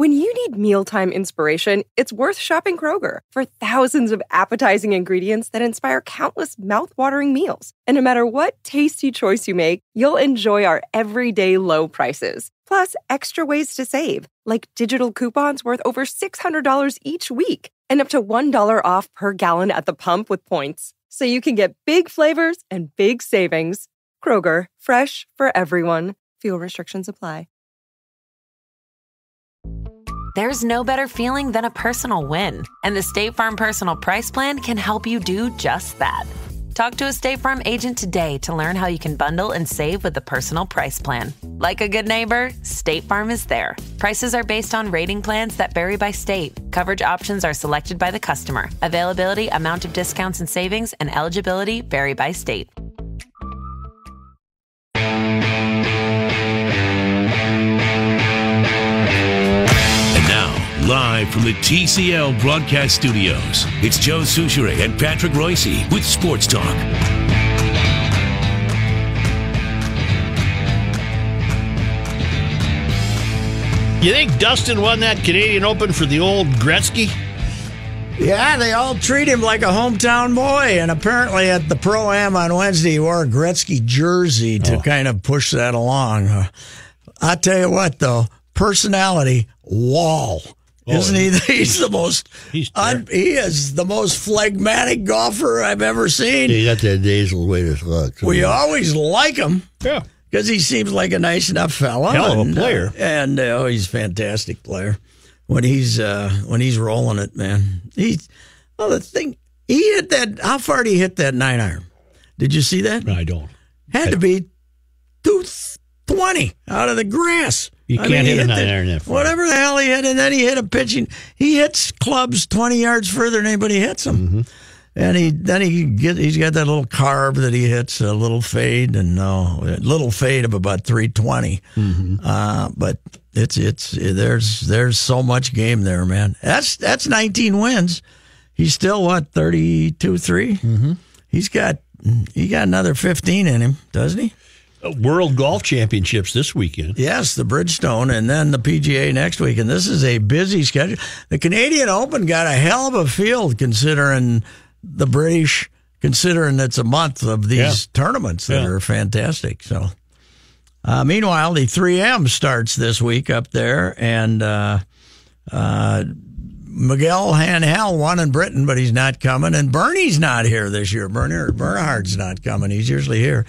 When you need mealtime inspiration, it's worth shopping Kroger for thousands of appetizing ingredients that inspire countless mouthwatering meals. And no matter what tasty choice you make, you'll enjoy our everyday low prices. Plus, extra ways to save, like digital coupons worth over $600 each week and up to $1 off per gallon at the pump with points. So you can get big flavors and big savings. Kroger, fresh for everyone. Fuel restrictions apply. There's no better feeling than a personal win, and the State Farm Personal Price Plan can help you do just that. Talk to a State Farm agent today to learn how you can bundle and save with the Personal Price Plan. Like a good neighbor, State Farm is there. Prices are based on rating plans that vary by state. Coverage options are selected by the customer. Availability, amount of discounts and savings, and eligibility vary by state. Live from the TCL broadcast studios, it's Joe Soucheray and Patrick Reusse with Sports Talk. You think Dustin won that Canadian Open for the old Gretzky? Yeah, they all treat him like a hometown boy. And apparently at the Pro Am on Wednesday, he wore a Gretzky jersey to Oh. kind of push that along. Uh, I tell you what, though, personality, wall. Oh, Isn't he? He's the most. He's un, he is the most phlegmatic golfer I've ever seen. He got that nasal way to talk. We always like him Yeah. because he seems like a nice enough fella. Hell of a and, uh, player. and uh, oh, he's a fantastic player. When he's uh, when he's rolling it, man. He's well, the thing he hit that. How far did he hit that nine iron? Did you see that? I don't. Had to be two twenty out of the grass. You I can't mean, hit a nine the- iron that far. Whatever the hell he hit, and then he hit a pitching. He hits clubs twenty yards further than anybody hits them. Mm-hmm. And he then he get he's got that little carb that he hits a little fade and no a little fade of about three Mm-hmm. Uh, but it's it's there's there's so much game there, man. That's that's 19 wins. He's still what 32 3. Mm-hmm. He's got he got another 15 in him, doesn't he? World Golf Championships this weekend. Yes, the Bridgestone and then the PGA next week. And this is a busy schedule. The Canadian Open got a hell of a field considering the British, considering it's a month of these Yeah. tournaments that Yeah. are fantastic. So, uh, meanwhile, the 3M starts this week up there. And uh, uh, Miguel Angel won in Britain, but he's not coming. And Bernie's not here this year. Bernie, Bernhard's not coming. He's usually here.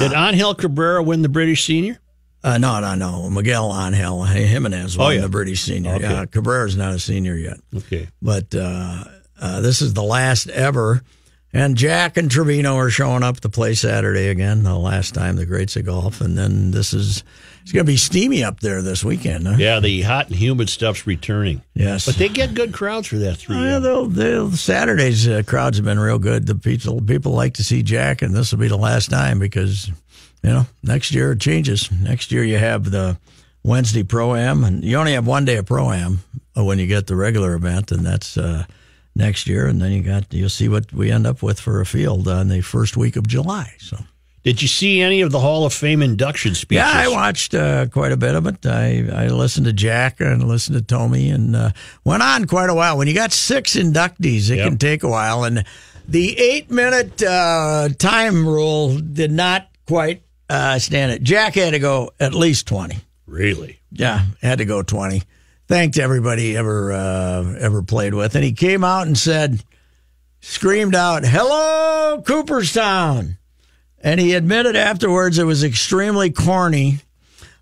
Did Angel Cabrera win the British Senior? Uh, no, no, no. Miguel Angel Jimenez won Oh, yeah. the British senior. Okay. Yeah, Cabrera's not a senior yet, Okay. but uh, uh, this is the last ever. And Jack and Trevino are showing up to play Saturday again. The last time the greats of golf, and then this is it's going to be steamy up there this weekend. Huh? Yeah, the hot and humid stuff's returning. Yes, But they get good crowds for that three. Oh, yeah, they'll, they'll, Saturdays uh, crowds have been real good. The people people like to see Jack, and this will be the last time because you know next year it changes. Next year you have the Wednesday pro am, and you only have one day of pro am when you get the regular event, and that's uh, next year. And then you got you'll see what we end up with for a field on the first week of July. So. Did you see any of the Hall of Fame induction speeches? Yeah, I watched uh, quite a bit of it. I, I listened to Jack and listened to Tommy and uh, went on quite a while. When you got six inductees, it Yep. can take a while. And the eight minute uh, time rule did not quite uh, stand it. Jack had to go at least 20. Really? Yeah, had to go 20. Thanked everybody ever uh, ever played with. And he came out and said, screamed out, Hello, Cooperstown. And he admitted afterwards it was extremely corny,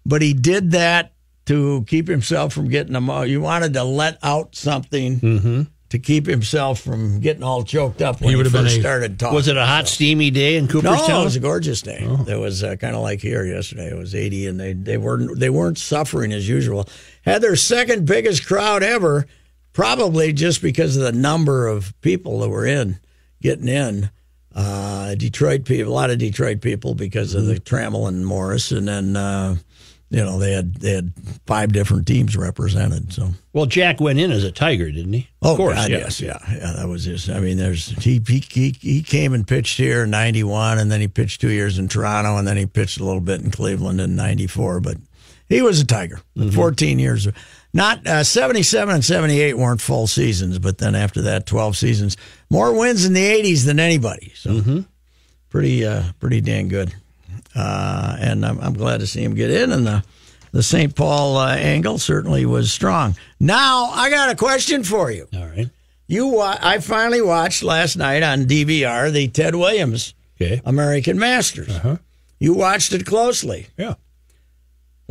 but he did that to keep himself from getting emo You wanted to let out something to keep himself from getting all choked up when he, would have first been a- started talking. Was it a hot, steamy day in Cooperstown? No, it was a gorgeous day. It was uh, kind of like here yesterday. It was 80, and they, they weren't they weren't suffering as usual. Had their second biggest crowd ever, probably just because of the number of people that were in getting in. Uh, Detroit people, a lot of Detroit people because of the Trammell and Morris, and then uh, you know they had they had five different teams represented. So well, Jack went in as a Tiger, didn't he? Oh, of course, God, yeah. yes, yeah, yeah. That was his. I mean, there's he, he he came and pitched here in '91, and then he pitched two years in Toronto, and then he pitched a little bit in Cleveland in '94. But he was a Tiger. 14 years. Not uh, 77 and 78 weren't full seasons, but then after that, 12 seasons. More wins in the 80s than anybody. So pretty, uh, pretty dang good. Uh, and I'm, I'm glad to see him get in. And the, the St. Paul uh, angle certainly was strong. Now, I got a question for you. All right. You, wa- I finally watched last night on DVR the Ted Williams Okay. American Masters. Uh-huh. You watched it closely. Yeah.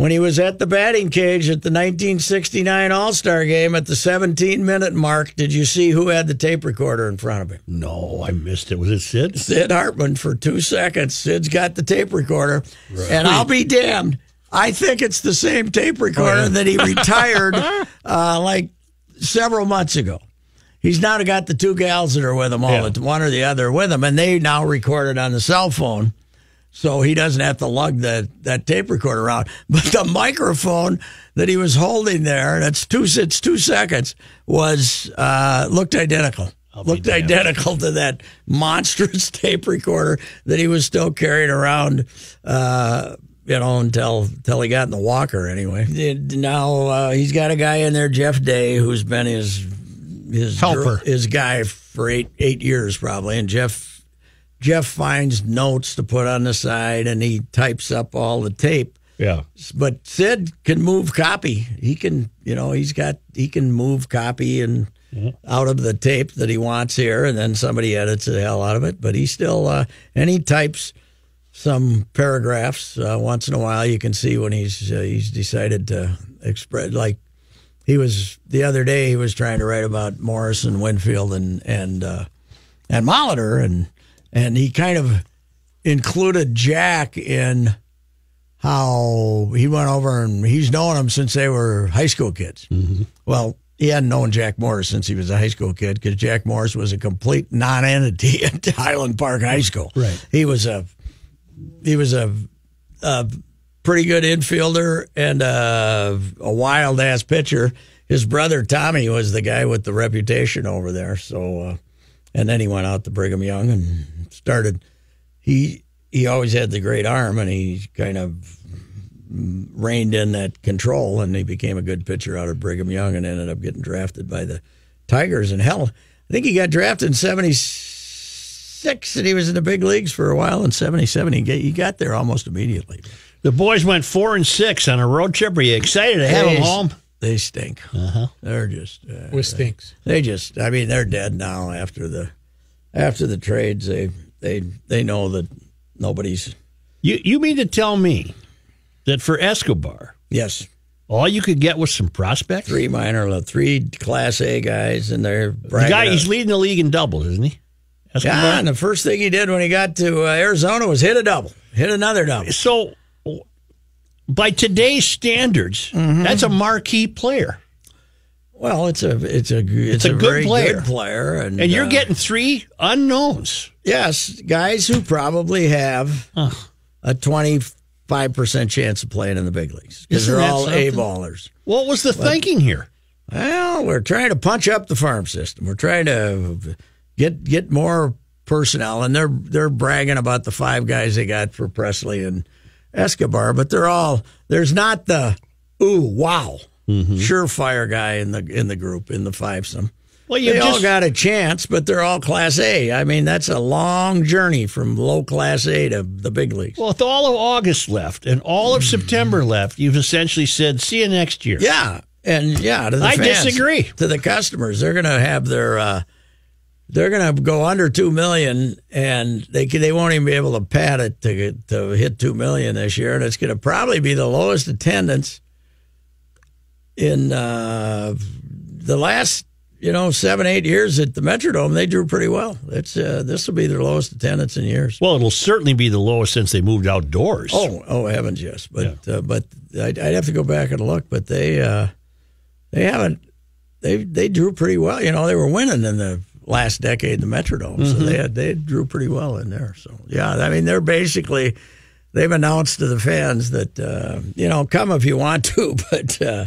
When he was at the batting cage at the 1969 All Star game at the 17 minute mark, did you see who had the tape recorder in front of him? No, I missed it. Was it Sid? Sid Hartman for two seconds. Sid's got the tape recorder. And I'll be damned. I think it's the same tape recorder that he retired uh, like several months ago. He's now got the two gals that are with him all Yeah. the one or the other with him, and they now record it on the cell phone. So he doesn't have to lug that, that tape recorder around. But the microphone that he was holding there, that's two it's two seconds, was uh, looked identical. be Looked identical to that monstrous tape recorder that he was still carrying around. Uh, you know, until until he got in the walker. Anyway, now uh, he's got a guy in there, Jeff Day, who's been his his Helper. his guy for eight eight years probably, and Jeff Jeff finds notes to put on the side, and he types up all the tape. Yeah. But Sid can move copy. He can, you know, he's got he can move copy and out of the tape that he wants here, and then somebody edits the hell out of it. But he still uh, and he types some paragraphs uh, once in a while. You can see when he's uh, he's decided to express like he was the other day. He was trying to write about Morris and Winfield, and and uh, and Molitor, and and he kind of included Jack in how he went over and he's known them since they were high school kids. Well, he hadn't known Jack Morris since he was a high school kid because Jack Morris was a complete non-entity at Highland Park High School. Right. He was a he was a, a pretty good infielder and a, a wild ass pitcher. His brother Tommy was the guy with the reputation over there. So, uh, and then he went out to Brigham Young and started. He he always had the great arm, and he kind of reined in that control, and he became a good pitcher out of Brigham Young, and ended up getting drafted by the Tigers. And hell, I think he got drafted in '76, and he was in the big leagues for a while in '77. He got, he got there almost immediately. The boys went four and six on a road trip. Are you excited to have They- them home? They stink. They're just uh, With stinks. they just. I mean, they're dead now after the after the trades. They they they know that nobody's. You you mean to tell me that for Escobar, Yes, all you could get was some prospects? three minor, three Class A guys, and they're The guy, up. he's leading the league in doubles, isn't he? Escobar? Yeah, and the first thing he did when he got to uh, Arizona was hit a double, hit another double. So, by today's standards, Mm-hmm. that's a marquee player, Well, it's a it's a it's, a good very player. good player, and and you're uh, getting three unknowns. yes, guys who probably have a twenty five percent chance of playing in the big leagues because they're all A ballers. What was the thinking here? Well, we're trying to punch up the farm system. We're trying to get get more personnel, and they're they're bragging about the five guys they got for Presley and Escobar, but they're all there's not the ooh wow surefire guy in the in the group in the fivesome. Well, you They all got a chance, but they're all Class A. I mean, that's a long journey from low Class A to the big leagues. well, with all of August left and all of September left, you've essentially said, "See you next year." Yeah, and yeah, to the I fans, disagree. To the customers, they're going to have their, uh, they're going to go under two million, and they can, they won't even be able to pad it to to hit two million this year, and it's going to probably be the lowest attendance in uh, the last. You know, seven eight years at the Metrodome, they drew pretty well. It's uh, this will be their lowest attendance in years. Well, it'll certainly be the lowest since they moved outdoors. Oh, oh heavens, yes. But uh, but I'd, I'd have to go back and look. But they uh, they haven't. They they drew pretty well. You know, they were winning in the last decade the Metrodome, so they had they drew pretty well in there. So yeah, I mean they're basically they've announced to the fans that uh, you know come if you want to, but uh,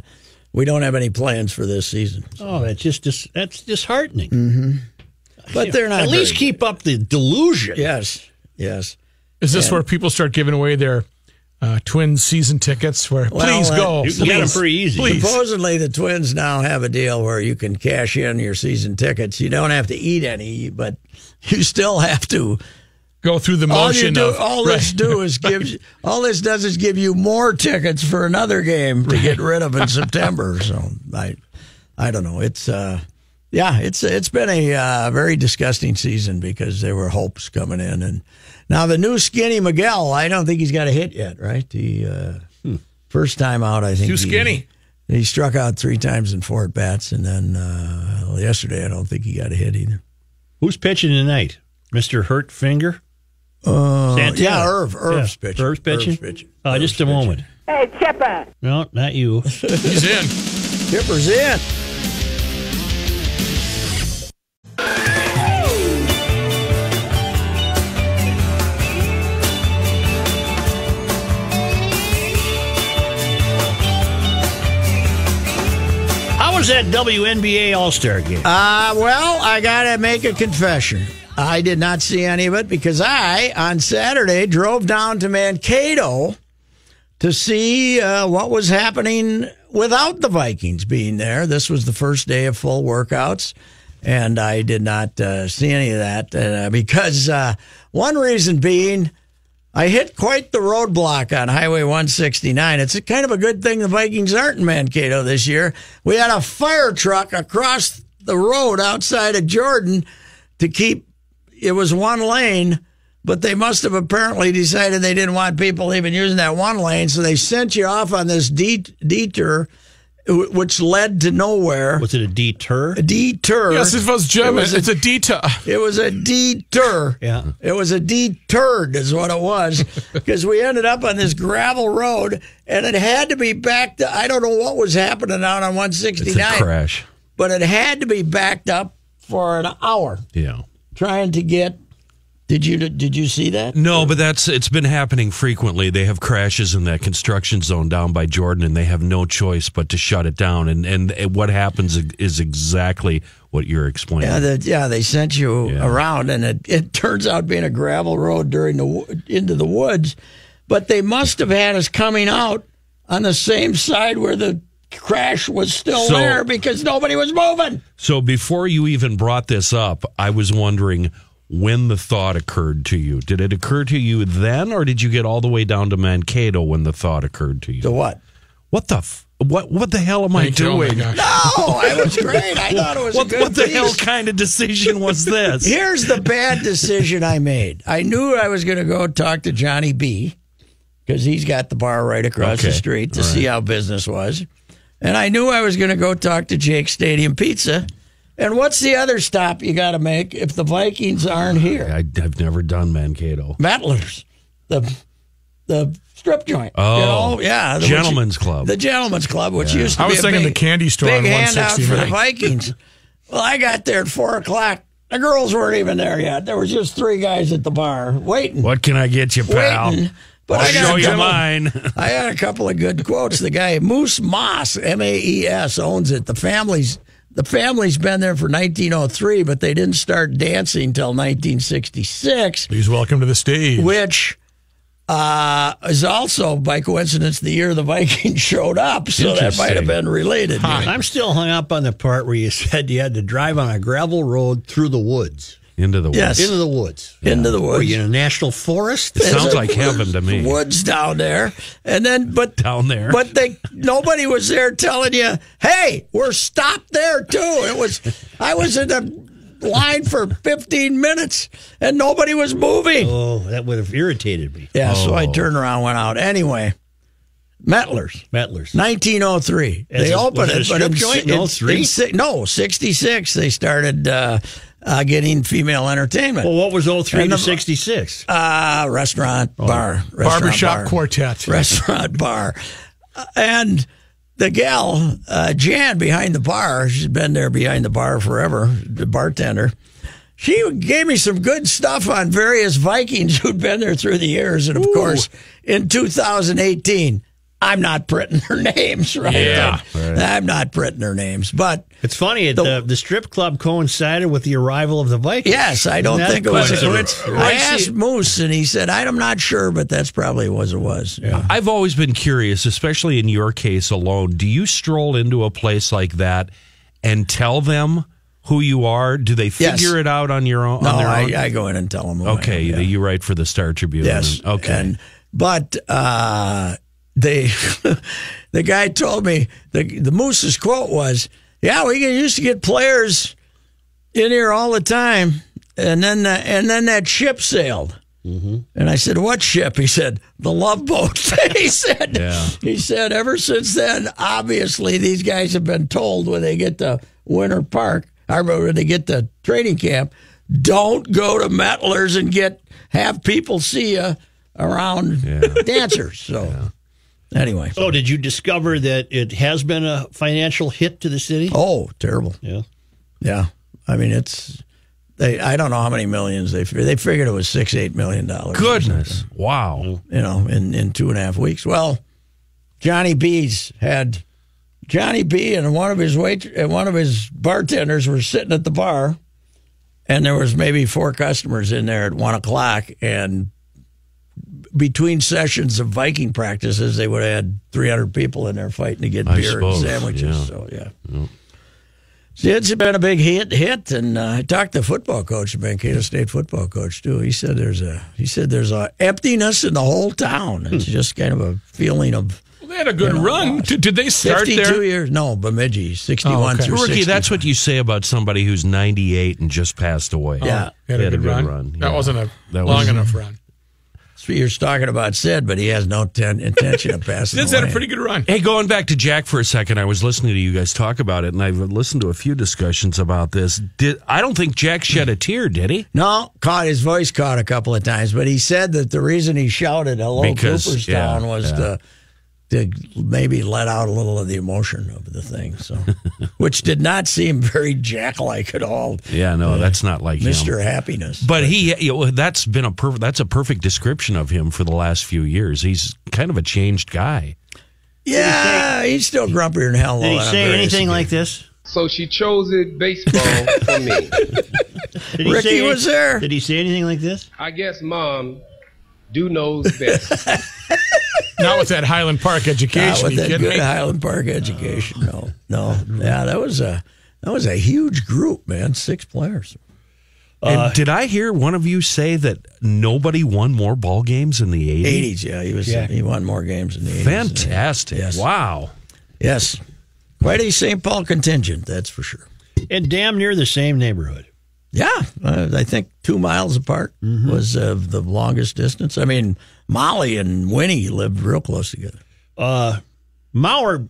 we don't have any plans for this season. Oh, that's just dis- that's disheartening. But they're not At least very- keep up the delusion. yes yes. Is this where people start giving away their uh, Twins season tickets. Where Well, please uh, go. You can get them please. pretty easy. Please. Supposedly, the Twins now have a deal where you can cash in your season tickets. You don't have to eat any, but you still have to. Go through the All motion you do, of all this do is give. you- All this does is give you more tickets for another game to get rid of in September. So I, I don't know. It's uh, yeah, it's it's been a uh, very disgusting season because there were hopes coming in, and now the new skinny Miguel. I don't think he's got a hit yet. Right, the uh, first time out, I think Too he- skinny. He struck out three times in four at bats, and then uh, yesterday I don't think he got a hit either. Who's pitching tonight? Mr. Hurt Finger? Uh, Santana. yeah, Irv, Irv's Yeah, pitching. Irv's pitching? Irv's pitching. Uh, just a moment. Hey, Chipper. No, not you. He's in. Kipper's in. How was that WNBA All Star game? Uh, well, I got to make a confession. I did not see any of it because I, on Saturday, drove down to Mankato to see uh, what was happening without the Vikings being there. This was the first day of full workouts, and I did not uh, see any of that uh, because uh, one reason being. I hit quite the roadblock on Highway 169. It's a kind of a good thing the Vikings aren't in Mankato this year. We had a fire truck across the road outside of Jordan to keep it was one lane, but they must have apparently decided they didn't want people even using that one lane, so they sent you off on this det- detour, which led to nowhere. Was it a deter? A detour. Yes, it was German. It was a- it's a detour. It was a detour. Yeah. It was a deterred, is what it was, because we ended up on this gravel road, and it had to be backed. I don't know what was happening out on 169, crash. but it had to be backed up for an hour Yeah. Trying to get. Did you did you see that? No, but that's it's been happening frequently. They have crashes in that construction zone down by Jordan, and they have no choice but to shut it down. And and what happens is exactly what you're explaining. Yeah, the, yeah, they sent you Yeah. around, and it, it turns out being a gravel road during the into the woods. But they must have had us coming out on the same side where the crash was still So- there because nobody was moving. So before you even brought this up, I was wondering when the thought occurred to you. Did it occur to you then, or did you get all the way down to Mankato when the thought occurred to you? To what? What the f- what what the hell am I Thank you. Oh my doing? gosh. Oh, it was great. I thought it was what a good what the piece. hell kind of decision was this? Here's the bad decision I made. I knew I was going to go talk to Johnny B because he's got the bar right across the street to All see right. how business was. And I knew I was going to go talk to Jake Stadium Pizza. And what's the other stop you got to make if the Vikings aren't here? I, I've never done Mankato. Mettler's, the the strip joint. Oh, you know? yeah, the, Gentlemen's Club. the Gentlemen's Club, which used to I was be a thinking big, the candy store big on handout for the Vikings. well, I got there at four o'clock. The girls weren't even there yet. There was just three guys at the bar waiting. What can I get you, pal? Waiting. But I'll I show you couple- mine. I had a couple of good quotes. The guy Moose Moss, M A E S, owns it. The family's the family's been there for 1903, but they didn't start dancing till 1966, Please welcome to the stage. which uh, is also by coincidence the year the Vikings showed up. So that might have been related. I'm still hung up on the part where you said you had to drive on a gravel road through the woods. Into the woods. Yes. Into the woods. Into the Were woods. you in a national forest? There's Sounds a- like heaven to me. Woods down there, and then but Down there. but they nobody was there telling you, "Hey, we're stopped there too." It was I was in the line for 15 minutes, and nobody was moving. Oh, that would have irritated me. Yeah, so I Oh. turned around, went out anyway. Mettler's. Mettlers. 1903. As they a- opened was it a it, but strip in, joint in in- 03? in no, 66 they started uh, uh, getting female entertainment. Well, what was 03 And to 66? Uh, restaurant, bar. Restaurant, Barbershop bar. quartet. Restaurant, bar. Uh, and the gal, uh, Jan, behind the bar, she's been there behind the bar forever, the bartender. She gave me some good stuff on various Vikings who'd been there through the years. And of course, in 2018, I'm not printing their names, right? Yeah, I'm not printing their names, but It's funny. The- the, the strip club coincided with the arrival of the Vikings. yes, I don't think it was a coincidence? coincidence. I asked Moose, and he said, "I'm not sure, but that's probably was it was." Yeah. I've always been curious, especially in your case alone. Do you stroll into a place like that and tell them who you are? Do they Yes. figure it out on your own? No, on their I, own? I go in and tell them. Who I am, okay, yeah. you write for the Star Tribune. Yes. and- okay. And, but uh, they, the guy told me the the Moose's quote was, "Yeah, we used to get players in here all the time, and then uh, and then that ship sailed." Mm-hmm. And I said, "What ship?" He said, "The Love Boat." he said, Yeah. "He said ever since then, obviously these guys have been told when they get to Winter Park, or when they get to training camp, don't go to Mettler's and get have people see you around dancers." So anyway, So, did you discover that it has been a financial hit to the city? oh, terrible. Yeah. Yeah, I mean it's. They, I don't know how many millions they figured. They figured it was six, eight million dollars. Goodness. Wow. you know, in, in two and a half weeks. Well, Johnny B's had Johnny B and one of his wait and one of his bartenders were sitting at the bar, and there was maybe four customers in there at one o'clock, and between sessions of Viking practices, they would have had three hundred people in there fighting to get I beer suppose, and sandwiches. yeah. So yeah. See, it's been a big hit. Hit, and uh, I talked to the football coach, the Mankato State football coach too. He said there's a he said there's a emptiness in the whole town. It's just kind of a feeling of Well, they had a good run. Did, did they start 52 there? years. No, Bemidji, 61 Oh, okay. through Rookie, 60. that's what you say about somebody who's 98 and just passed away. Yeah. They had, a good, run. That yeah. wasn't a That long was- enough run. You're talking about Sid, but he has no ten, intention of passing. Sid's had a pretty good run. Hey, going back to Jack for a second, I was listening to you guys talk about it, and I've listened to a few discussions about this. Did I don't think Jack shed a tear, did he? No, caught his voice caught a couple of times, but he said that the reason he shouted "Hello, Because, Cooperstown" yeah, was yeah. to to maybe let out a little of the emotion of the thing. So, which did not seem very Jack-like at all, Yeah, no, uh, that's not like Mister him. Happiness. But he, you know, that's been a perfect. That's a perfect description of him for the last few years. He's kind of a changed guy. yeah, he's still grumpier than hell. Did he say anything like this? So she chose it baseball for me. Did he Ricky say was there. Did he say anything like this? I guess mom do knows best. Not with that Highland Park education. Not with that good me? Highland Park education. No, no. Yeah, that was a that was a huge group, man. Six players. and did I hear one of you say that nobody won more ball games in the eighties? Eighties, yeah. He was Yeah. he won more games in the eighties. Fantastic! Yes. Wow. Yes. Quite a St. Paul contingent, that's for sure. And damn near the same neighborhood. Yeah, uh, I think two miles apart was uh, the longest distance. I mean, Molly and Winnie lived real close together. Uh, Mauer,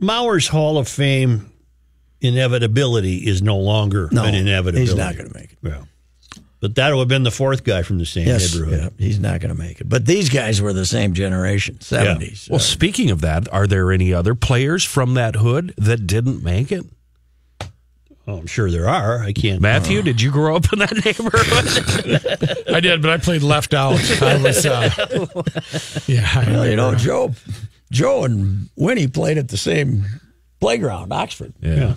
Mauer's Hall of Fame inevitability is no longer No, an inevitability. he's not going to make it. Yeah. But that would have been the fourth guy from the same Yes, neighborhood. yeah, he's not going to make it. But these guys were the same generation, seventies. Well, speaking of that, are there any other players from that hood that didn't make it? Oh, I'm sure there are. I can't. Matthew, did you grow up in that neighborhood? I did, but I played left out. I was, uh, yeah. I Well, you know. Joe, Joe and Winnie played at the same playground, Oxford. yeah.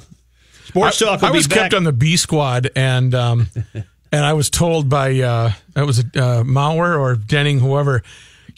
Sports talk. Will I was be kept on the B squad, and um, and I was told by uh, that was uh, Mauer or Denning, whoever.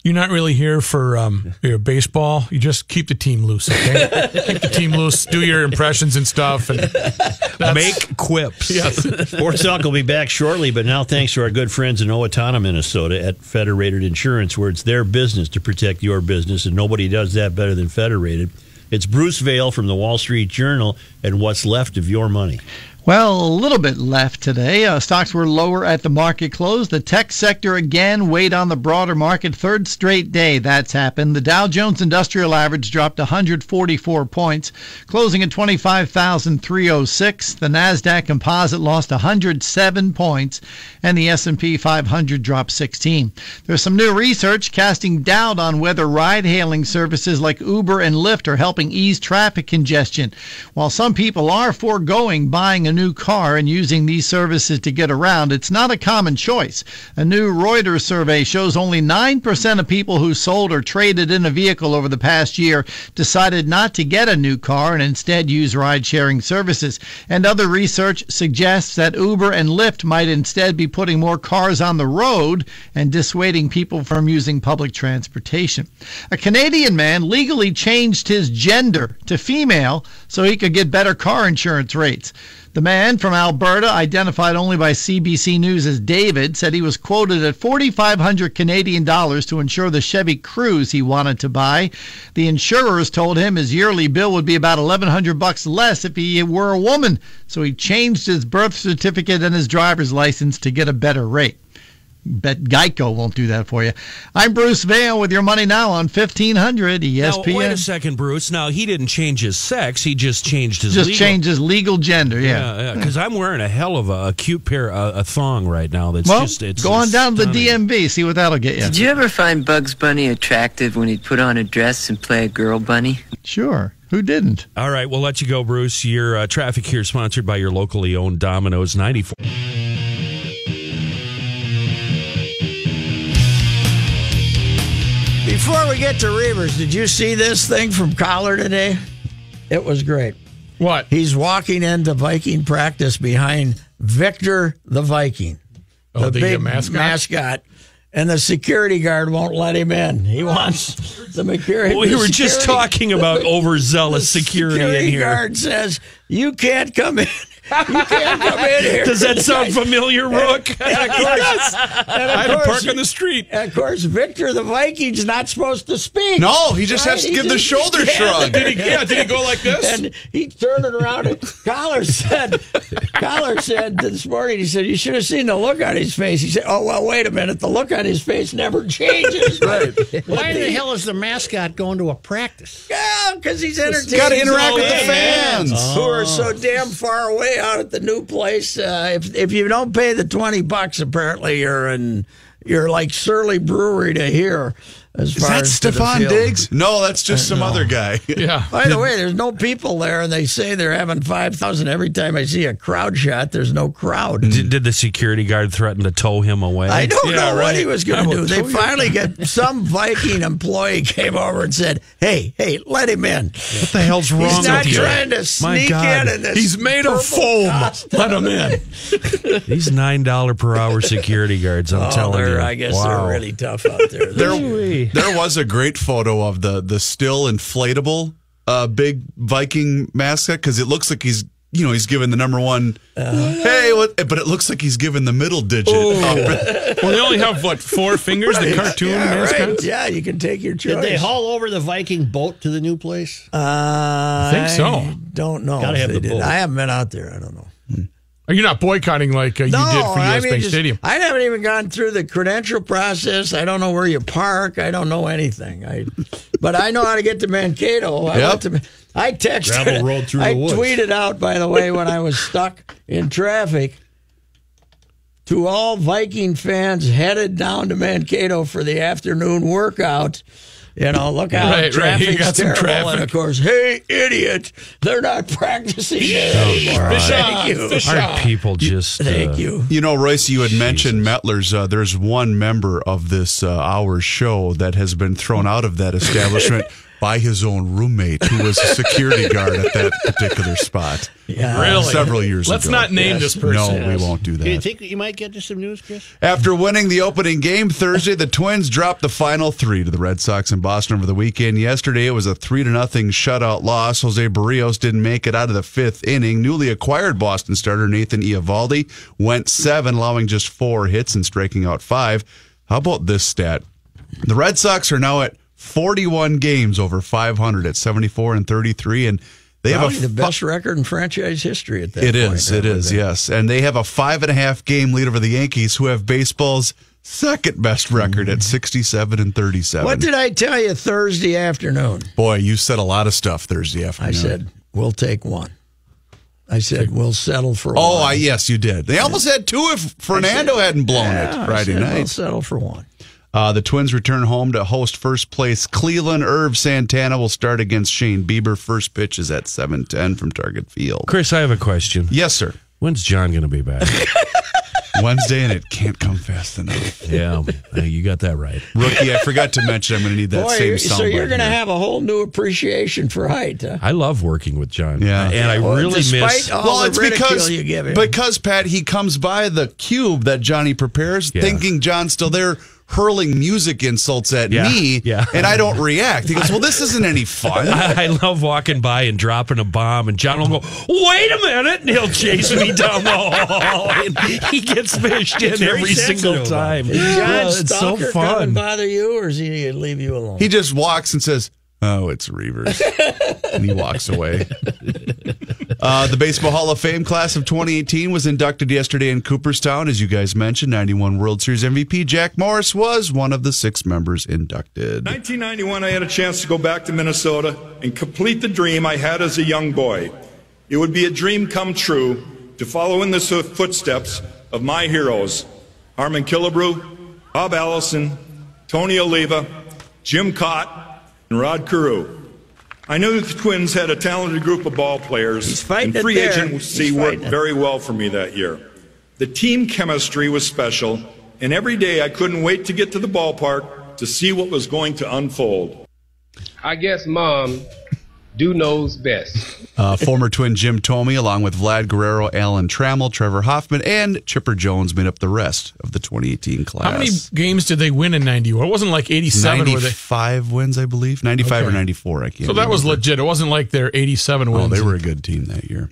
You're not really here for um, your baseball. You just keep the team loose, okay? keep the team loose. Do your impressions and stuff, and that's- Make quips. Yes. Sports Talk will be back shortly, but now thanks to our good friends in Owatonna, Minnesota at Federated Insurance, where it's their business to protect your business, and nobody does that better than Federated. It's Bruce Vail from the Wall Street Journal and what's left of your money. Well, a little bit left today. Uh, stocks were lower at the market close. The tech sector again weighed on the broader market. Third straight day that's happened. The Dow Jones Industrial Average dropped 144 points, closing at 25,306. The Nasdaq Composite lost 107 points, and the S&P 500 dropped 16. There's some new research casting doubt on whether ride-hailing services like Uber and Lyft are helping ease traffic congestion. While some people are foregoing buying a new car and using these services to get around, it's not a common choice. A new Reuters survey shows only 9% of people who sold or traded in a vehicle over the past year decided not to get a new car and instead use ride sharing services. And other research suggests that Uber and Lyft might instead be putting more cars on the road and dissuading people from using public transportation. A Canadian man legally changed his gender to female so he could get better car insurance rates. The man from Alberta, identified only by CBC News as David, said he was quoted at 4500 Canadian dollars to insure the Chevy Cruze he wanted to buy. The insurers told him his yearly bill would be about 1100 bucks less if he were a woman, so he changed his birth certificate and his driver's license to get a better rate. Bet Geico won't do that for you. I'm Bruce Vail with your money now on 1500 ESPN. Now, wait a second, Bruce. Now, he didn't change his sex. He just changed his Just legal. changed his legal gender, yeah. Yeah, yeah. Because I'm wearing a hell of a, a cute pair, uh, a thong right now. That's Well, just it's go on down to the stunning. DMV, see what that'll get you. Did you ever find Bugs Bunny attractive when he'd put on a dress and play a girl bunny? Sure. Who didn't? All right, we'll let you go, Bruce. Your uh, traffic here is sponsored by your locally owned Domino's 94. Before we get to Reuvers, did you see this thing from Collar today? It was great. What? He's walking into Viking practice behind Victor the Viking, Oh, the, uh, big mascot? mascot, and the security guard won't let him in. He wants the security. We the were just security- talking about overzealous the security, security in here. guard says you can't come in. You can't come in here. Does that sound familiar, Rook? And of course, and of I had to park on the street. and of course, Victor the Viking's not supposed to speak. No, he just Right? has to He give the shoulder stands shrug. there. Did he, yeah, did he go like this? And he turned it around and Collar said, Collar said this morning, he said, you should have seen the look on his face. He said, oh, well, wait a minute. The look on his face never changes. right. Why the hell is the mascot going to a practice? Yeah, because he's entertaining. Got to interact with the all fans. Who are so oh. damn far away out at the new place. Uh, if, if you don't pay the 20 bucks, apparently you're in, you're like Surly Brewery to here. As Is that as Stefon. Diggs? No, that's just some other guy. yeah. By the way, there's no people there, and they say they're having five thousand. Every time I see a crowd shot, there's no crowd. Did, did the security guard threaten to tow him away? I don't Yeah, know what he was going to do. They finally get some Viking employee came over and said, "Hey, hey, let him in. What the hell's wrong He's not with you? trying to My sneak God. in." in this He's made of purple foam. costume." Let him in. These nine dollar per hour security guards. I'm Oh, telling they're, you. I guess wow. they're really tough out there. There, there was a great photo of the the still inflatable uh, big Viking mascot because it looks like he's you know he's giving the number one. hey, what? But it looks like he's giving the middle digit. up. Well, they only have, what, four fingers, the cartoon yeah, mascots? right. Yeah, you can take your choice. Did they haul over the Viking boat to the new place? Uh, I think so. Don't know. Gotta if have they the did. boat. I haven't been out there. I don't know. Are you not boycotting like uh, you no, did for I US mean, Bank just- Stadium? I haven't even gone through the credential process. I don't know where you park. I don't know anything. I, but I know how to get to Mankato. I, Yep. to, I texted. I tweeted out, by the way, when I was stuck in traffic. To all Viking fans headed down to Mankato for the afternoon workout, you know, look out, Right, right. You traffic's got some terrible. traffic. And of course, hey, idiot, they're not practicing there anymore. Fish Thank on, you. Aren't people just? Thank uh, you. You know, Reusse, you had mentioned Mettler's. Uh, there's one member of this uh, hour show that has been thrown out of that establishment by his own roommate, who was a security guard at that particular spot. Yeah. Really? Several years Let's ago. not name this person. No, we won't do Do you think you might get to some news, Chris? After winning the opening game Thursday, the Twins dropped the final three to the Red Sox in Boston over the weekend. Yesterday, it was a three to nothing shutout loss. Jose Berrios didn't make it out of the fifth inning. Newly acquired Boston starter Nathan Eovaldi went seven, allowing just four hits and striking out five. How about this stat? The Red Sox are now at 41 games over 500 at 74 and 33, and they Probably have a the best record in franchise history at that it point. is. It is. Yes, and they have a five and a half game lead over the Yankees, who have baseball's second best record at mm-hmm. sixty-seven and thirty-seven. What did I tell you Thursday afternoon? Boy, you said a lot of stuff Thursday afternoon. I said we'll take one. I said we'll settle for Oh, one. I, yes, you did. They almost had two if Fernando hadn't blown Yeah, it Friday said We'll night. settle for one. Uh, the Twins return home to host first place Cleveland. Irv Santana will start against Shane Bieber. First pitch is at seven ten from Target Field. Chris, I have a question. Yes, sir. When's John going to be back? Wednesday, and it can't come fast enough. yeah, you got that right. Rookie, I forgot to mention I'm going to need that Boy, same you're- sound. so you're going to have a whole new appreciation for height. Huh? I love working with John. Yeah. and I Well, really despite miss. all well, the it's because you give him. because Pat he comes by the cube that Johnny prepares, Yeah. thinking John's still there, hurling music insults at Yeah, me, yeah. and I don't react. He goes, "Well, this isn't any fun." I, I love walking by and dropping a bomb, and John will go, "Wait a minute!" and he'll chase me down the hall, and he gets fished in every single time. Is John Yeah, it's so Stalker come fun. bother you, or is he leave you alone? He just walks and says, "Oh, it's Reuvers," and he walks away. Uh, the Baseball Hall of Fame class of 2018 was inducted yesterday in Cooperstown, as you guys mentioned. 91 World Series MVP Jack Morris was one of the six members inducted. 1991, I had a chance to go back to Minnesota and complete the dream I had as a young boy. It would be a dream come true to follow in the footsteps of my heroes Harmon Killebrew, Bob Allison, Tony Oliva, Jim Kaat, Rod Carew. I knew that the Twins had a talented group of ball players, fighting and it free there. agency He's worked it. very well for me that year. The team chemistry was special, and every day I couldn't wait to get to the ballpark to see what was going to unfold. I guess mom do knows best. Uh, former twin Jim Thome, along with Vlad Guerrero, Alan Trammell, Trevor Hoffman, and Chipper Jones, made up the rest of the 2018 class. How many games did they win in 91? It wasn't like 87 where they. 95 wins, I believe. 95 or 94, I can't So that was legit. It wasn't like their 87 wins. Oh, they were a good team that year.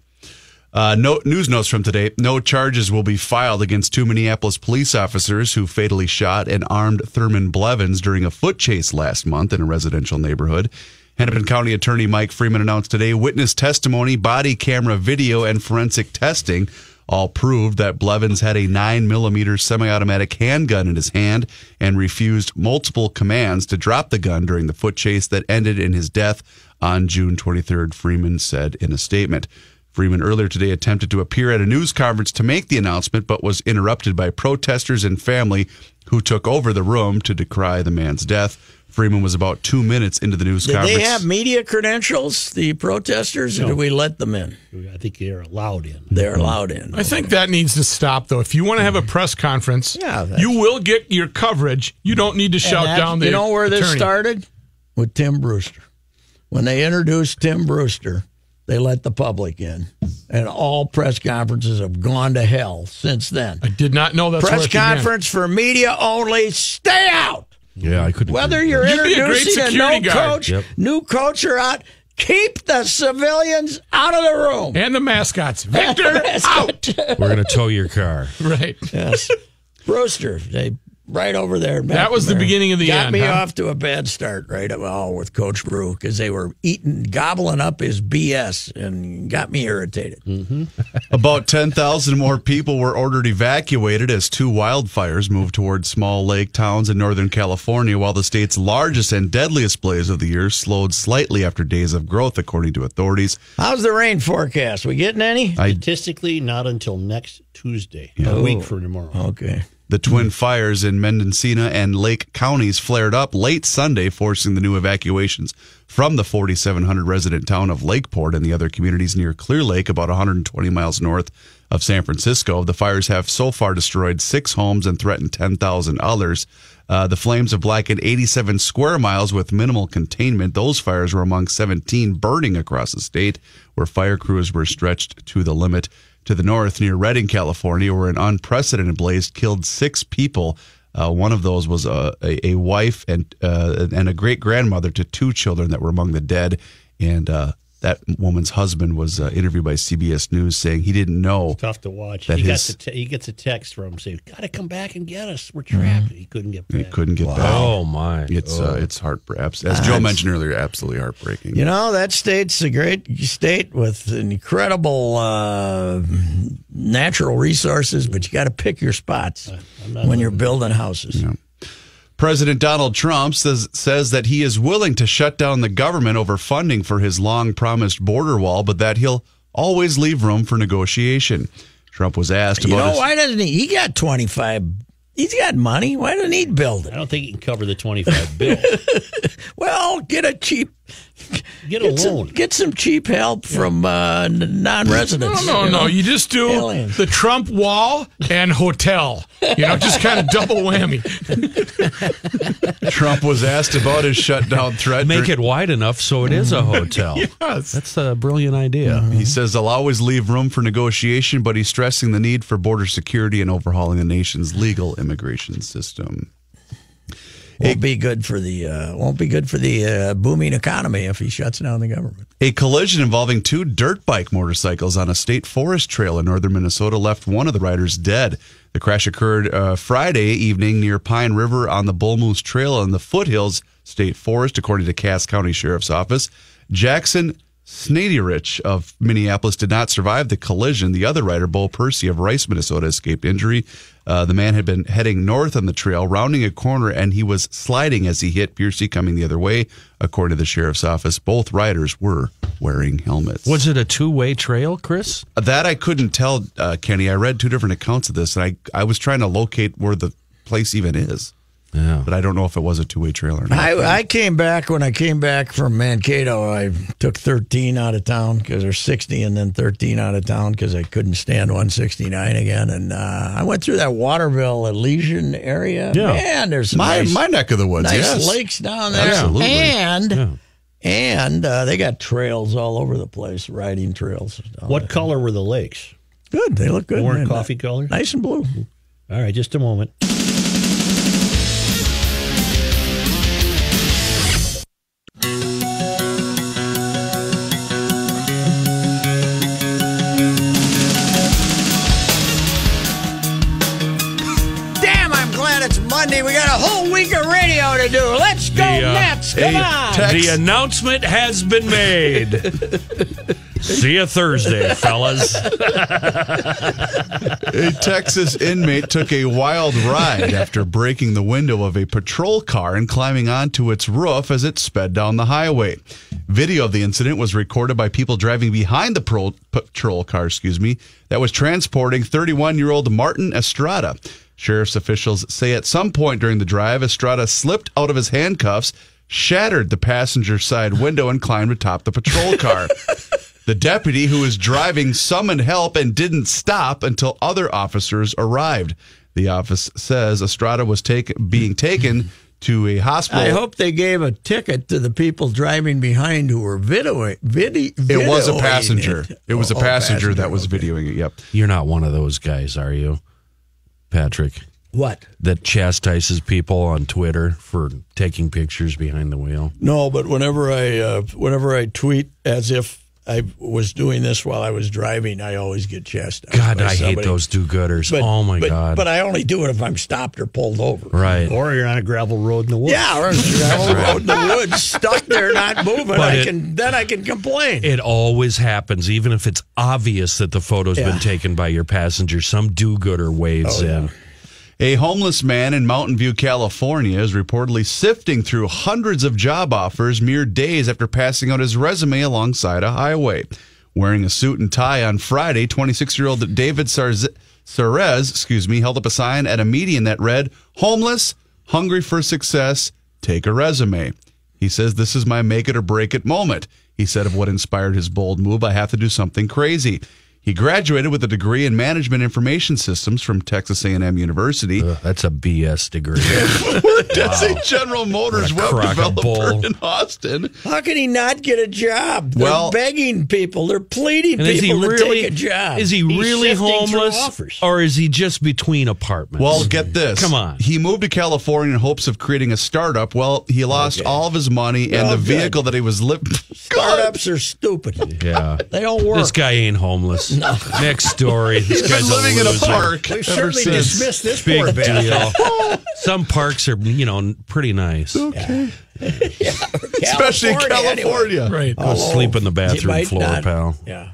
Uh, no news notes from today. No charges will be filed against two Minneapolis police officers who fatally shot and armed Thurman Blevins during a foot chase last month in a residential neighborhood. Hennepin County Attorney Mike Freeman announced today witness testimony, body camera video, and forensic testing all proved that Blevins had a 9 millimeter semi-automatic handgun in his hand and refused multiple commands to drop the gun during the foot chase that ended in his death on June 23rd, Freeman said in a statement. Freeman earlier today attempted to appear at a news conference to make the announcement, but was interrupted by protesters and family who took over the room to decry the man's death. Freeman was about two minutes into the news Did conference. they have media credentials, the protesters, or No. did we let them in? I think they're allowed in. They're allowed in. I think that needs to stop, though. If you want to have a press conference, Yeah, that's- you will get your coverage. You don't need to And shout down the You know where this attorney. started? With Tim Brewster. When they introduced Tim Brewster, they let the public in. And all press conferences have gone to hell since then. I did not know that's where press it began. conference for media only. Stay out. Yeah, I couldn't. Whether you're You'd a introducing a, new coach, Yep. new coach or out, keep the civilians out of the room. And the mascots. Victor, out. We're going to tow your car. Right. Yes. Brewster, they right over there. That was the beginning of the Got end, me huh? off to a bad start, right? Well, with Coach Brew because they were eating, gobbling up his BS, and got me irritated. Mm-hmm. About 10,000 more people were ordered evacuated as two wildfires moved towards small lake towns in Northern California, while the state's largest and deadliest blaze of the year slowed slightly after days of growth, according to authorities. How's the rain forecast? We getting any? I, Statistically, not until next Tuesday, Yeah. a week from tomorrow. Okay. The twin fires in Mendocino and Lake counties flared up late Sunday, forcing the new evacuations from the 4,700 resident town of Lakeport and the other communities near Clear Lake, about 120 miles north of San Francisco. The fires have so far destroyed six homes and threatened 10,000 others. Uh, the flames have blackened 87 square miles with minimal containment. Those fires were among 17 burning across the state, where fire crews were stretched to the limit. To the north, near Redding, California, where an unprecedented blaze killed six people. Uh, one of those was a, a, a wife and uh, and a great grandmother to two children that were among the dead. And uh, that woman's husband was uh, interviewed by CBS News saying he didn't know. Tough to watch. That he, his- got the te- he gets a text from him saying, "Got to come back and get us. We're trapped." He couldn't get He back. couldn't get back. Oh my! It's uh, it's heartbreaking. As Joe mentioned earlier, absolutely heartbreaking. You know, that state's a great state with incredible uh, natural resources, but you got to pick your spots when you're building houses. President Donald Trump says says that he is willing to shut down the government over funding for his long promised border wall, but that he'll always leave room for negotiation. Trump was asked You about know, his- why doesn't he? He got 25. He's got money. Why doesn't he build I don't think he can cover the twenty-five bill. Well, get a cheap Get a some, loan. get some cheap help from uh, non-residents. No, no, you no. know? You just do Aliens. the Trump wall and hotel. You know, just kind of double whammy. Trump was asked about his shutdown threat. Make it wide enough so it is a hotel. Yes. That's a brilliant idea. He says they'll always leave room for negotiation, but he's stressing the need for border security and overhauling the nation's legal immigration system. Won't be good for the uh, won't be good for the uh, booming economy if he shuts down the government. A collision involving two dirt bike motorcycles on a state forest trail in northern Minnesota left one of the riders dead. The crash occurred uh, Friday evening near Pine River on the Bull Moose Trail in the Foothills State Forest, according to Cass County Sheriff's Office. Jackson Snadyrich of Minneapolis did not survive the collision. The other rider, Bo Percy of Rice, Minnesota, escaped injury. Uh, the man had been heading north on the trail, rounding a corner, and he was sliding as he hit Piercy coming the other way. According to the sheriff's office, both riders were wearing helmets. Was it a two way trail, Chris? That I couldn't tell, uh, Kenny. I read two different accounts of this, and I, I was trying to locate where the place even is. Yeah. But I don't know if it was a two way trailer. or not. I, I came back when I came back from Mankato. I took 13 out of town because there's 60, and then 13 out of town because I couldn't stand 169 again. And uh, I went through that Waterville Elysian area. Yeah. man, there's some my, nice, my neck of the woods. nice yes. lakes down there, Absolutely. and Yeah. and uh, they got trails all over the place, riding trails. What there. color were the lakes? Good, they look good. They weren't man. coffee color? nice and blue. All right, just a moment. Text- The announcement has been made. See you Thursday, fellas. A Texas inmate took a wild ride after breaking the window of a patrol car and climbing onto its roof as it sped down the highway. Video of the incident was recorded by people driving behind the pro- patrol car, excuse me, that was transporting 31-year-old Martin Estrada. Sheriff's officials say at some point during the drive, Estrada slipped out of his handcuffs, shattered the passenger side window, and climbed atop the patrol car. The deputy who was driving summoned help and didn't stop until other officers arrived. The office says Estrada was take, being taken to a hospital. I hope they gave a ticket to the people driving behind who were videoing. Vide- it was a passenger. It, It was a Oh, oh passenger, that was okay. videoing it. Yep. You're not one of those guys, are you, Patrick? What? That chastises people on Twitter for taking pictures behind the wheel. No, but whenever I uh, whenever I tweet as if I was doing this while I was driving, I always get chastised. God, by I hate those do-gooders. But- oh my but- God! But I only do it if I'm stopped or pulled over. right. Or you're on a gravel road in the woods. Yeah, or on a gravel road in the woods, stuck there, not moving. But I it- can then I can complain. It always happens, even if it's obvious that the photo's Yeah. been taken by your passenger. Some do-gooder waves Oh, yeah. A homeless man in Mountain View, California, is reportedly sifting through hundreds of job offers mere days after passing out his resume alongside a highway. Wearing a suit and tie on Friday, 26 year old David Sarez, excuse me, held up a sign at a median that read, Homeless, hungry for success, take a resume. He says, This is my make it or break it moment. He said of what inspired his bold move, I have to do something crazy. He graduated with a degree in management information systems from Texas A&M University. Ugh, that's a BS degree. Worked as a General Motors What a web crock of bull. developer in Austin. How can he not get a job? They're Well- begging people. They're pleading And is he people to really? take a job. Is he He's really homeless, or is he just between apartments? Well, get mm-hmm. this. Come on. He moved to California in hopes of creating a startup. Well, he lost all of his money and Oh, the good. vehicle that he was living. Startups are stupid. yeah. They don't work. This guy ain't homeless. No. Next story. This He's guy's been living a in a park We've ever certainly since. dismissed this Big poor deal. Some parks are, you know, pretty nice. Okay. Yeah, Especially in California. Right. Go sleep in the bathroom floor, not- pal. Yeah.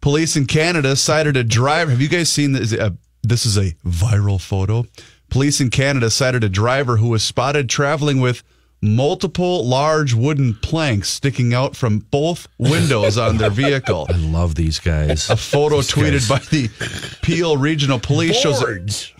Police in Canada cited a driver. Have you guys seen this? Uh, this is a viral photo. Police in Canada cited a driver who was spotted traveling with multiple large wooden planks sticking out from both windows on their vehicle. I love these guys. A photo These tweeted guys. by the Peel Regional Police shows Boards.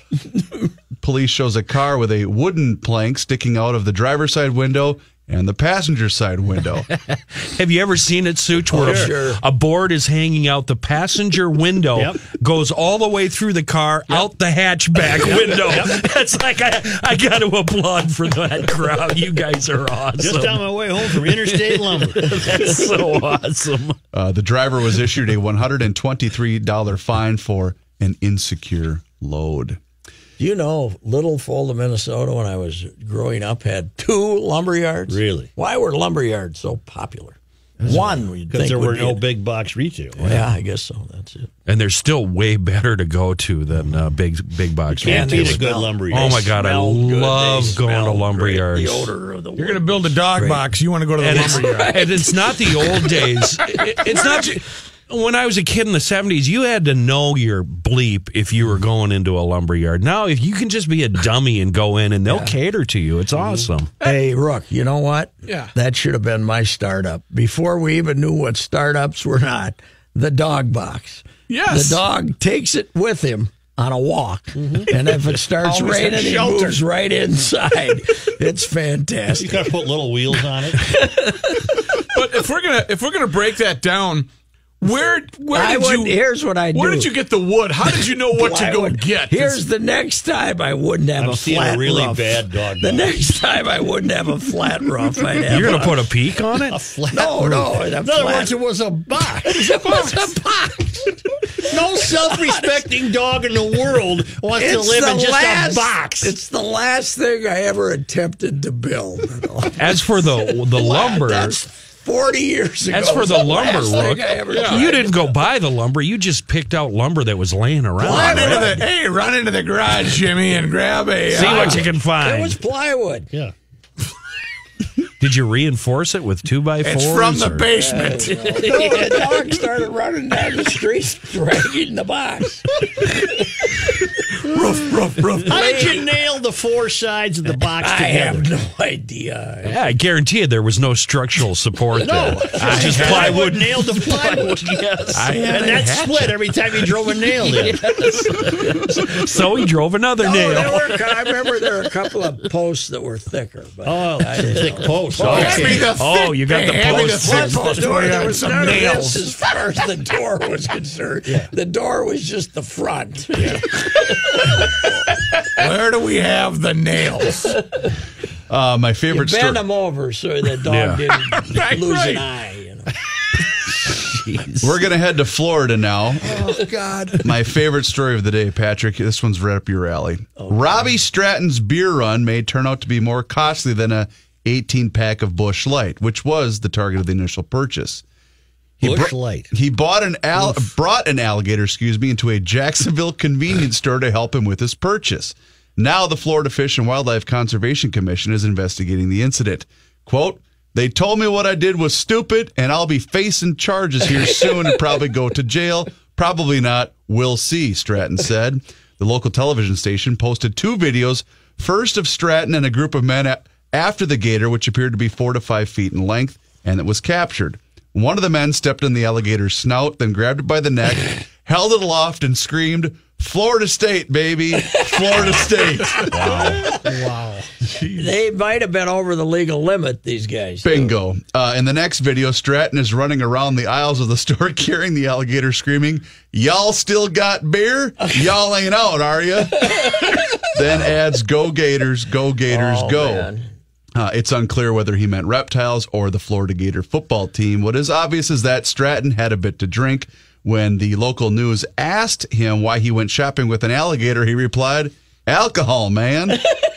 police shows a car with a wooden plank sticking out of the driver's side window and the passenger side window. Have you ever seen it, Such, where Oh, a- sure. a board is hanging out the passenger window, Yep. goes all the way through the car, out the hatchback window? yep. That's like, I, I got to applaud for that crowd. You guys are awesome. Just on my way home from Interstate Lumber. That's so awesome. Uh, the driver was issued a $123 fine for an insecure load. Do you know Little Fulda, Minnesota, when I was growing up, had two lumber yards? Really? Why were lumber yards so popular? One, Because there were be no a- big box retail. Yeah, I guess so. That's it. And they're still way better to go to than uh, big big box you Can't retailers. beat a good smell- lumber Oh my God, I smell good. They love going to smell lumber great. yards. The odor of the You're going to build a dog box. You want to go to the and lumber yard. and it's not the old days. It- it's not. When I was a kid in the '70s, you had to know your bleep if you were going into a lumber yard. Now, if you can just be a dummy and go in, and they'll cater to you, it's mm-hmm. awesome. Hey, Rook, you know what? Yeah. That should have been my startup. Before we even knew what startups were not, the dog box. Yes. The dog takes it with him on a walk. Mm-hmm. And if it starts raining, has he moves right inside. it's fantastic. You fantastic. got to put little wheels on it. But if we're gonna if we're gonna break that down, where where I did would, you here's what I do. where did you get the wood? How did you know what to go Plywood. get? Here's the next time I wouldn't have I'm a seeing flat a really roof. bad dog. The box. next time I wouldn't have a flat roof. I'd have You're gonna put a peak on it. a flat no, no. roof. a In other flat- words, it was a box. it was a box. No self-respecting dog in the world wants to It's live in the just last- a box. It's the last thing I ever attempted to build. As for the the lumber, That's 40 years ago. as for It's the lumber, last Rook, I ever you didn't go buy the lumber. You just picked out lumber that was laying around. run into the hey, run into the garage, Jimmy, and grab a. See uh, what you can find. It was plywood. yeah. Did you reinforce it with two by fours? It's from the or- basement. the dog started running down the street, dragging the box. roof, roof, roof. How did you nail the four sides of the box together? I have no idea. Yeah, I guarantee you there was no structural support there. No, It's just plywood plywood. nailed the plywood. Yes. and that split every time you drove a nail in. So he drove another Oh, there nail. were, I remember there were a couple of posts that were thicker. But Oh, thick post. Hand Okay. the Oh, you got the post. thick post There where there was some nails. as far as the door was concerned. The door was just the front. Where do we have the nails? Uh, my You favorite bend story. them over so the dog Yeah. didn't Right, lose right. an eye. You know. We're going to head to Florida now. Oh God! My favorite story of the day, Patrick. This one's right up your alley. Robbie Stratton's beer run may turn out to be more costly than a 18 pack of Busch Light, which was the target of the initial purchase. He Busch br- Light. He bought an al- brought an alligator, excuse me, into a Jacksonville convenience store to help him with his purchase. Now the Florida Fish and Wildlife Conservation Commission is investigating the incident. Quote, they told me what I did was stupid and I'll be facing charges here soon and probably go to jail. Probably not. We'll see, Stratton said. The local television station posted two videos, first of Stratton and a group of men a- after the gator, which appeared to be four to five feet in length, and it was captured. One of the men stepped on the alligator's snout, then grabbed it by the neck, held it aloft, and screamed, Florida State, baby. Florida State. Wow. They might have been over the legal limit. These guys. Bingo. Uh, in the next video, Stratton is running around the aisles of the store carrying the alligator, screaming, Y'all still got beer? Y'all ain't out, are you? then adds, Go Gators, go Gators, Oh, go. man. Uh, it's unclear whether he meant reptiles or the Florida Gator football team. What is obvious is that Stratton had a bit to drink. When the local news asked him why he went shopping with an alligator, he replied, Alcohol, man.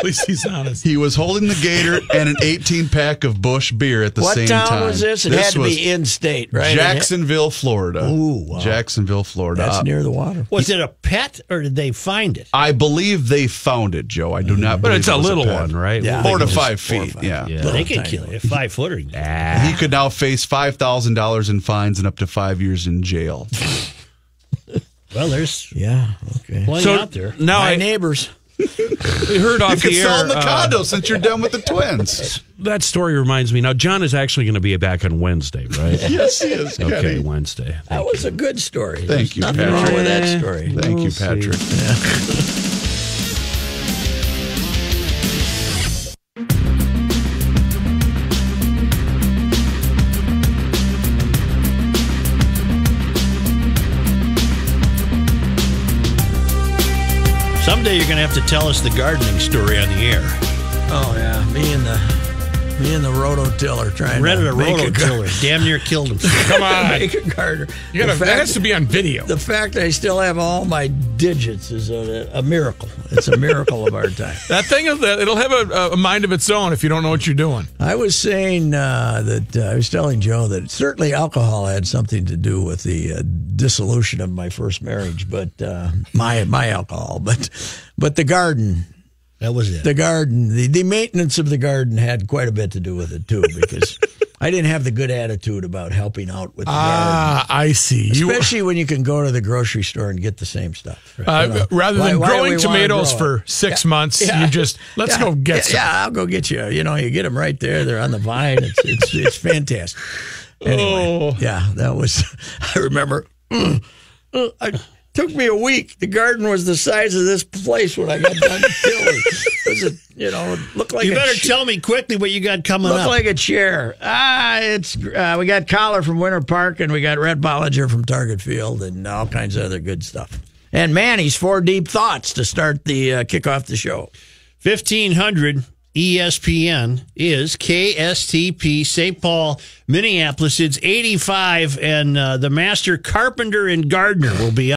At least he's honest. He was holding the gator and an 18 pack of Busch beer at the what same town was this? It had to be in state, right? Jacksonville, Florida. Ooh, wow. Jacksonville, Florida. That's near the water. Was it a pet or did they find it? I believe they found it, Joe. I do not. But believe it's it a was little pet. one, right? Yeah. Four to Just five feet. five. Yeah. Yeah. They can kill you. A five footer. He could now face five thousand dollars in fines and up to five years in jail. Well, there's Yeah. Okay. plenty So out there. now My I neighbors. We heard You off could the sell air. him the uh, condo since you're done with the twins. that story reminds me. Now John is actually going to be back on Wednesday, right? yes, he is. Okay, Kenny. Wednesday. That was a good story. Thank There's you, Nothing wrong with that story. Thank you, We'll see. Patrick. Someday you're going to have to tell us the gardening story on the air. Oh yeah, me and the me and the rototiller trying Rented to a make rototiller. gar- Damn near killed him. Come on. make a gardener. You gotta, The that has to be on video. The fact I still have all my digits is a, a miracle. It's a miracle of our time. That thing is that it'll have a, a mind of its own if you don't know what you're doing. I was saying uh, that uh, I was telling Joe that certainly alcohol had something to do with the uh, dissolution of my first marriage, but uh, my my alcohol, but but the garden. That was it. The garden, the, the maintenance of the garden had quite a bit to do with it too, because I didn't have the good attitude about helping out with the Ah, I see. garden, You especially when you can go to the grocery store and get the same stuff. uh, You know, rather why- than why growing tomatoes grow for six Yeah. months, Yeah. you just let's Yeah. go get yeah, some. Yeah, I'll go get you. You know, you get them right there. They're on the vine. It's it's, it's fantastic. Anyway, Oh. yeah, that was. I remember. mm, I, took me a week. The garden was the size of this place when I got done tilling. Was you know, looked like you better ch- tell me quickly what you got coming Looked up. like a chair. Ah, it's uh, we got collar from Winter Park and we got Rhett Bollinger from Target Field and all kinds of other good stuff. And Manny's four deep thoughts to start the uh, kick off the show. 1500 ESPN is KSTP St. Paul, Minneapolis. It's 85, and uh, the master carpenter and gardener will be